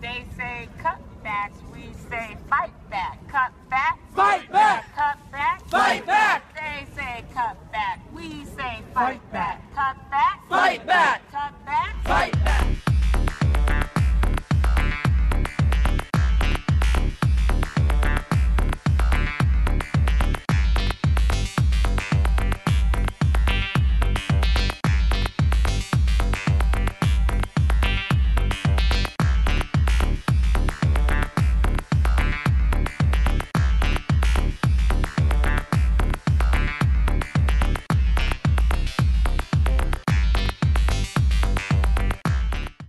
They say cut back, we say fight back. Cut back, Fight back. Cut back, Fight back. They say cut back, we say fight back. Cut back,